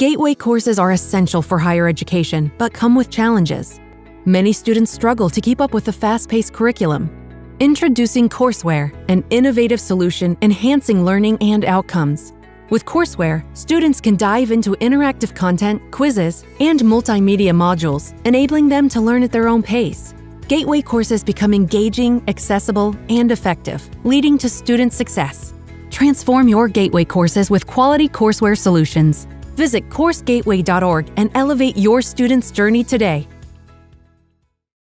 Gateway courses are essential for higher education, but come with challenges. Many students struggle to keep up with the fast paced curriculum. Introducing Courseware, an innovative solution enhancing learning and outcomes. With Courseware, students can dive into interactive content, quizzes, and multimedia modules, enabling them to learn at their own pace. Gateway courses become engaging, accessible, and effective, leading to student success. Transform your Gateway courses with quality courseware solutions. Visit CourseGateway.org and elevate your students' journey today.